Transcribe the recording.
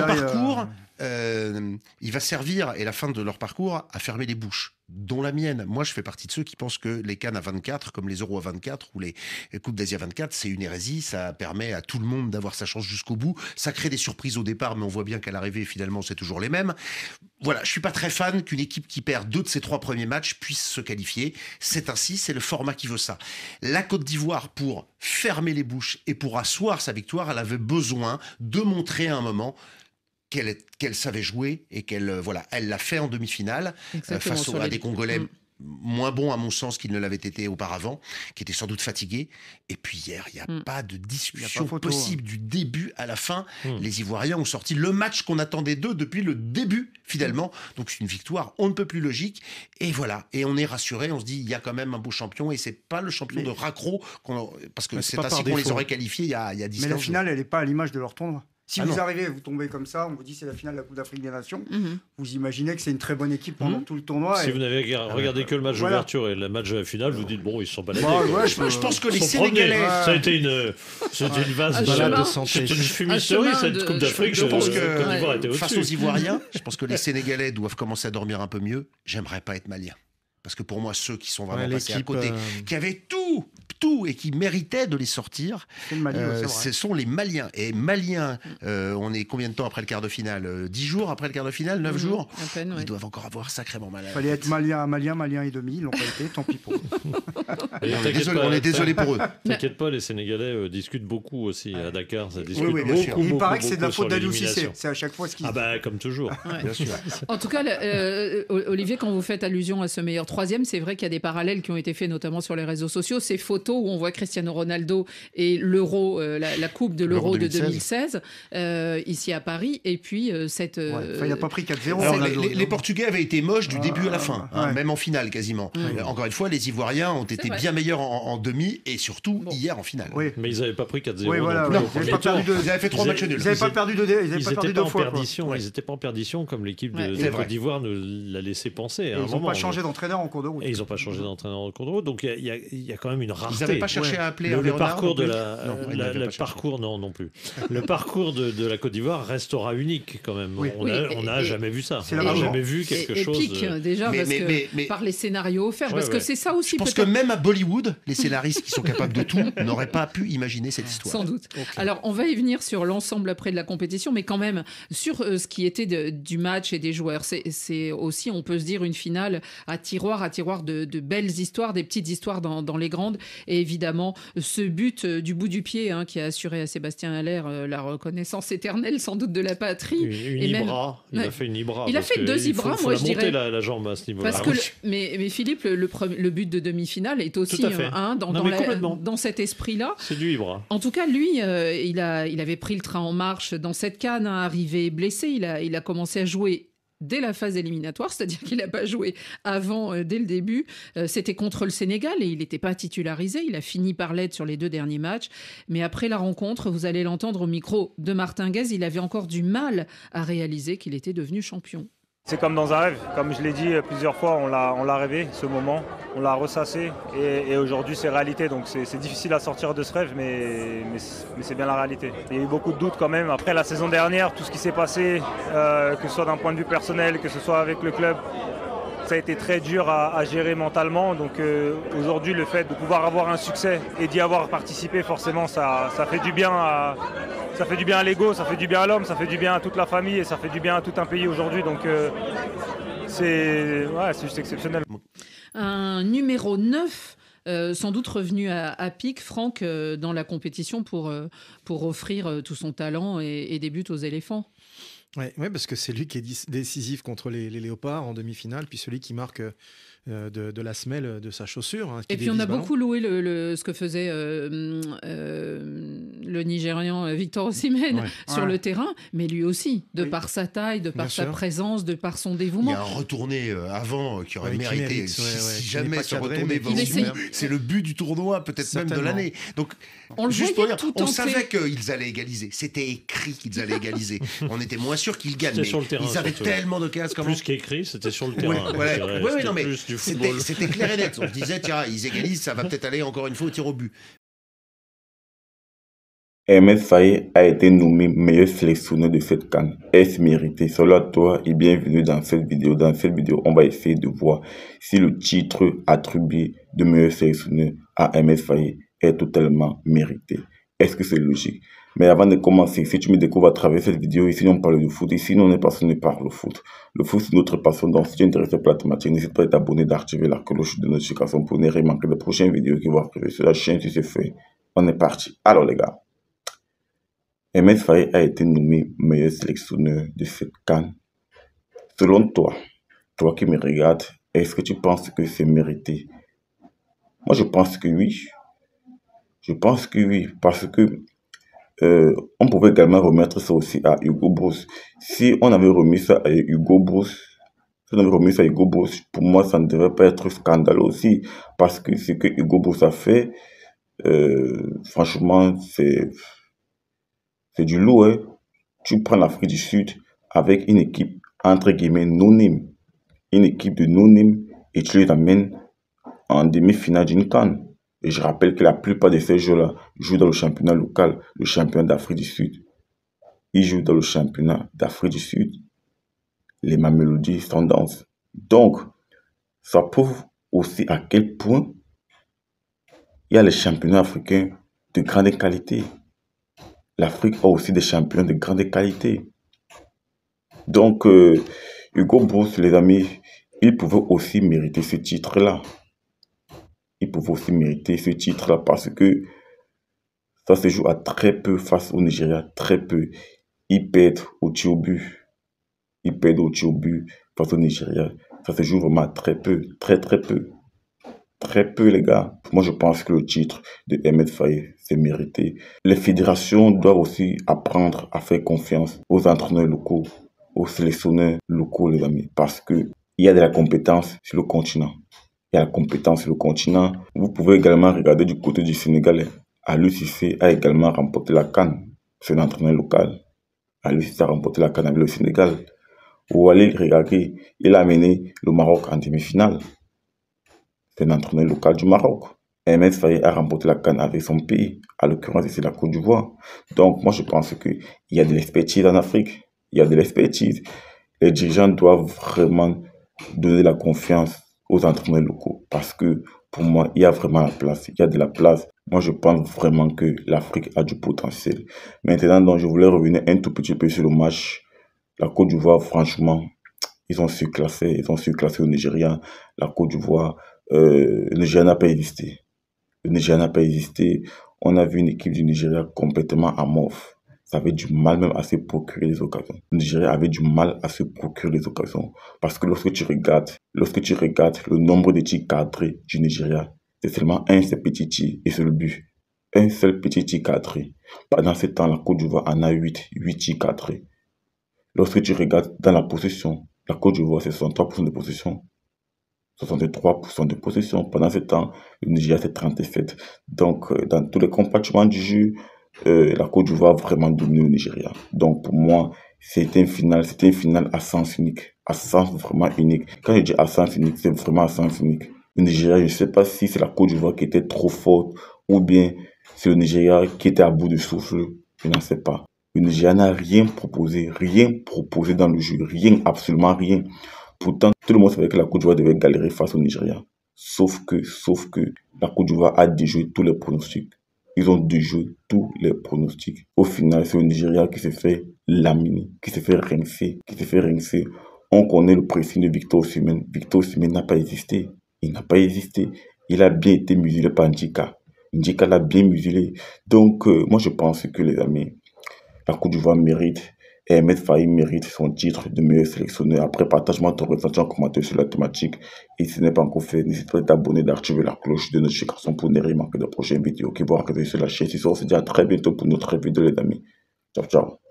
ce parcours, euh, il va servir, et la fin de leur parcours, à fermer les bouches, dont la mienne. Moi, je fais partie de ceux qui pensent que les Cannes à 24, comme les Euros à 24 ou les Coupes d'Asie à 24, c'est une hérésie. Ça permet à tout le monde d'avoir sa chance jusqu'au bout. Ça crée des surprises au départ, mais on voit bien qu'à l'arrivée, finalement, c'est toujours les mêmes. Voilà, je suis pas très fan qu'une équipe qui perd deux de ses trois premiers matchs puisse se qualifier. C'est ainsi, c'est le format qui veut ça. La Côte d'Ivoire, pour fermer les bouches et pour asseoir sa victoire, elle avait besoin de montrer à un moment qu'elle savait jouer et qu'elle euh, voilà, elle l'a fait en demi-finale euh, face à des Congolais. Mm. moins bons à mon sens qu'ils ne l'avaient été auparavant, qui étaient sans doute fatigués. Et puis hier, il n'y a mm. pas de discussion possible hein. du début à la fin. Mm. Les Ivoiriens ont sorti le match qu'on attendait d'eux depuis le début, finalement. Donc c'est une victoire on ne peut plus logique. Et voilà, et on est rassuré, on se dit, il y a quand même un beau champion, et c'est pas le champion de raccro, parce que c'est ainsi qu'on les aurait qualifiés il y a, il y a 10 Mais la finale, elle n'est pas à l'image de leur tournoi. Si ah vous arrivez, vous tombez comme ça, on vous dit c'est la finale de la Coupe d'Afrique des Nations, mhm. vous imaginez que c'est une très bonne équipe pendant mhm. tout le tournoi. Si vous n'avez ah regardé que le match d'ouverture et le match de la finale, vous dites bon, ils sont baladés. Bah, je, pense que les Sénégalais. Ça a été une, c'était une vase balade de santé. C'est une fumisterie cette Coupe d'Afrique. Je pense que face aux Ivoiriens, je pense que les Sénégalais doivent commencer à dormir un peu mieux. J'aimerais pas être malien. Parce que pour moi, ceux qui sont vraiment passés à côté, euh, qui avaient tout, tout et qui méritaient de les sortir, euh, ce sont les Maliens. Et Maliens, euh, on est combien de temps après le quart de finale 10 jours après le quart de finale 9 mhm. jours Ils doivent encore avoir sacrément mal. Il fallait être Malien, Malien, Malien et demi. Ils l'ont pas été, tant pis pour eux. on, est désolé, pour eux. T'inquiète pas, les Sénégalais discutent beaucoup aussi à Dakar. Ça discute oui, oui, beaucoup, Il paraît que c'est de la faute d'Aliou C'est à chaque fois ce qu'ils Ah bah, comme toujours. Bien sûr. En tout cas, Olivier, quand vous faites allusion à ce meilleur troisième, c'est vrai qu'il y a des parallèles qui ont été faits, notamment sur les réseaux sociaux. Ces où on voit Cristiano Ronaldo et l'Euro, euh, la, Coupe de l'Euro de 2016, euh, ici à Paris. Et puis euh, cette. il n'a pas pris 4-0. Les, Portugais avaient été moches du début à la fin, hein, même en finale quasiment. Encore une fois, les Ivoiriens ont été bien meilleurs en, demi et surtout hier en finale. Mais ils n'avaient pas pris 4-0. Oui, voilà, ils, avaient fait trois matchs nuls. Ils n'avaient pas perdu deux, ils n'étaient pas, en perdition. Ils n'étaient pas en perdition comme l'équipe de Côte d'Ivoire nous l'a laissé penser. Ils n'ont pas changé d'entraîneur en cours de route ils n'ont pas changé d'entraîneur en cours de route. Donc il y, y, a quand même une rareté. Ils n'avaient pas cherché à appeler le, le parcours de la, non, le parcours non non plus. le parcours de, de, la Côte d'Ivoire restera unique quand même. On n'a jamais vu ça. On n'a jamais vu quelque chose. Épique déjà parce que par les scénarios offerts. parce que c'est ça aussi. Je pense que même à Bollywood, les scénaristes qui sont capables de tout n'auraient pas pu imaginer cette histoire. Sans doute. Alors on va y venir sur l'ensemble après de la compétition, mais quand même sur euh, ce qui était du match et des joueurs. C'est aussi, on peut se dire, une finale à tiroir, à tiroir de, de belles histoires, des petites histoires dans, dans, les grandes. Et évidemment, ce but euh, du bout du pied hein, qui a assuré à Sébastien Allaire euh, la reconnaissance éternelle, sans doute, de la patrie. Une, et Ibra. Il a fait une Ibra. Il a fait deux Ibra, moi, je dirais. La, la jambe à ce niveau-là. Parce que, mais, mais, Philippe, le, le, but de demi-finale est aussi hein, dans, dans, dans, cet esprit-là. C'est du Ibra. En tout cas, lui, euh, il, a, il avait pris le train en marche dans cette canne, hein, arrivé blessé. Il a, il a commencé à jouer dès la phase éliminatoire, c'est-à-dire qu'il n'a pas joué avant, euh, dès le début. Euh, c'était contre le Sénégal et il n'était pas titularisé. Il a fini par l'être sur les deux derniers matchs. Mais après la rencontre, vous allez l'entendre au micro de Martin Guez, il avait encore du mal à réaliser qu'il était devenu champion. C'est comme dans un rêve, comme je l'ai dit plusieurs fois, on l'a rêvé ce moment, on l'a ressassé et, aujourd'hui c'est réalité. Donc c'est difficile à sortir de ce rêve, mais, mais, c'est bien la réalité. Il y a eu beaucoup de doutes quand même. Après la saison dernière, tout ce qui s'est passé, euh, que ce soit d'un point de vue personnel, que ce soit avec le club, ça a été très dur à, gérer mentalement. Donc euh, aujourd'hui, le fait de pouvoir avoir un succès et d'y avoir participé, forcément, ça, fait du bien à, ça fait du bien à l'ego, ça fait du bien à l'homme, ça fait du bien à toute la famille et ça fait du bien à tout un pays aujourd'hui. Donc euh, c'est juste exceptionnel. Un numéro 9 euh, sans doute revenu à, pic, Franck, dans la compétition pour, pour offrir tout son talent et, des buts aux éléphants. Oui, ouais, parce que c'est lui qui est décisif contre les, les léopards en demi-finale, puis celui qui marque euh, de, la semelle de sa chaussure. Hein, et puis on a beaucoup loué le, ce que faisait euh, euh, le Nigérian Victor Osimhen sur le terrain, mais lui aussi, de par sa taille, de par sa présence, de par son dévouement. Il y a un retourné avant qui aurait mérité, si, jamais ce retourné c'est le but du tournoi, peut-être même de l'année. Donc, on juste pour dire, on savait qu'ils allaient égaliser. C'était écrit qu'ils allaient égaliser. on était moins sûr qu'ils gagnent, mais ils avaient tellement de cases. Plus qu'écrit, c'était sur le terrain. Oui, non, mais c'était clair et net. On se disait, tiens, ils égalisent, ça va peut-être aller encore une fois au tir au but. Hermès Faye a été nommé meilleur sélectionneur de cette canne. Est-ce mérité? Selon toi et bienvenue dans cette vidéo. Dans cette vidéo, on va essayer de voir si le titre attribué de meilleur sélectionneur à Hermès Faye est totalement mérité. Est-ce que c'est logique? Mais avant de commencer, si tu me découvres à travers cette vidéo, ici on parle de foot, ici on est passionné par le foot. Le foot c'est notre passion, donc si tu es intéressé par la thématique, n'hésite pas à t'abonner, d'activer la cloche de notification pour ne rien manquer des prochaines vidéos qui vont arriver sur la chaîne si c'est fait. On est parti. Alors les gars, MS Faye a été nommé meilleur sélectionneur de cette canne. Selon toi, toi qui me regardes, est-ce que tu penses que c'est mérité? Moi, je pense que oui. Je pense que oui, parce que euh, on pouvait également remettre ça aussi à Hugo Bruce. Si on avait remis ça à Hugo Bruce, si on avait remis ça à Hugo Bruce, pour moi, ça ne devrait pas être scandaleux aussi, parce que ce que Hugo Bruce a fait, euh, franchement, c'est du lourd. Hein. Tu prends l'Afrique du Sud avec une équipe, entre guillemets, non-name. Une équipe de non-name et tu les amènes en demi-finale d'une canne. Et je rappelle que la plupart de ces joueurs-là jouent dans le championnat local, le championnat d'Afrique du Sud. Ils jouent dans le championnat d'Afrique du Sud. Les Mamelodies Sundance. Donc, ça prouve aussi à quel point il y a les championnats africains de grande qualité l'Afrique a aussi des champions de grande qualité. Donc, euh, Hugo Bruce, les amis, il pouvait aussi mériter ce titre-là. Il aussi mériter ce titre-là parce que ça se joue à très peu face au Nigeria, très peu. Il pète au tir au but. Il pète au tir au but face au Nigeria. Ça se joue vraiment à très peu, très très peu. Très peu, les gars. Moi, je pense que le titre de Ahmed Faye, c'est mérité. Les fédérations doivent aussi apprendre à faire confiance aux entraîneurs locaux, aux sélectionneurs locaux, les amis. Parce que il y a de la compétence sur le continent. A la compétence sur le continent. Vous pouvez également regarder du côté du Sénégal. Alou a également remporté la Cannes. C'est un entraîneur local. Alou a remporté la Cannes avec le Sénégal. Ou allez regarder, il a amené le Maroc en demi-finale c'est un entraîneur local du Maroc. MS Faye a remporté la canne avec son pays, à l'occurrence c'est la Côte d'Ivoire. Donc moi je pense qu'il y a de l'expertise en Afrique, il y a de l'expertise. Les dirigeants doivent vraiment donner la confiance aux entraîneurs locaux parce que pour moi il y a vraiment la place, il y a de la place. Moi je pense vraiment que l'Afrique a du potentiel. Maintenant donc je voulais revenir un tout petit peu sur le match. La Côte d'Ivoire franchement ils ont surclassé, ils ont surclassé au Nigeria. La Côte d'Ivoire euh, le Nigeria n'a pas existé. Le Nigeria n'a pas existé. On a vu une équipe du Nigeria complètement amorphe. Avait du mal même à se procurer les occasions. Le Nigeria avait du mal à se procurer les occasions. Parce que lorsque tu regardes, lorsque tu regardes le nombre de tirs cadrés du Nigeria, c'est seulement un seul petit tir et c'est le but. Un seul petit tir cadré. Pendant ce temps, la Côte d'Ivoire en a 8, 8 tirs cadrés. Lorsque tu regardes dans la possession, la Côte d'Ivoire, c'est 63% de possession. 63% de possession. Pendant ce temps, le Nigeria, c'est 37. Donc, euh, dans tous les compartiments du jeu, euh, la Côte d'Ivoire a vraiment dominé le Nigeria. Donc, pour moi, c'était une finale, c'était une finale à sens unique, à sens vraiment unique. Quand je dis à sens unique, c'est vraiment à sens unique. Le Nigeria, je ne sais pas si c'est la Côte d'Ivoire qui était trop forte ou bien c'est le Nigeria qui était à bout de souffle. Je n'en sais pas. Le Nigeria n'a rien proposé, rien proposé dans le jeu, rien, absolument rien. Pourtant, tout le monde savait que la Côte d'Ivoire devait galérer face au Nigeria. Sauf que, sauf que, la Côte d'Ivoire a déjoué tous les pronostics. Ils ont déjoué tous les pronostics. Au final, c'est le Nigeria qui s'est fait laminer, qui s'est fait rincer, qui s'est fait rincer. On connaît le précis de Victor Osimhen. Victor Osimhen n'a pas existé. Il n'a pas existé. Il a bien été muselé par Ndjika. Ndjika l'a bien muselé. Donc, euh, moi, je pense que les amis, la Côte d'Ivoire mérite et Ahmed Faï mérite son titre de meilleur sélectionneur. Après, partage-moi ton ressenti en commentaire sur la thématique. Et si ce n'est pas encore fait, n'hésite pas à t'abonner, d'activer la cloche de notification pour ne rien manquer de prochaines vidéos qui vont arriver sur la chaîne. Si on se dit à très bientôt pour notre vidéo, les amis. Ciao, ciao.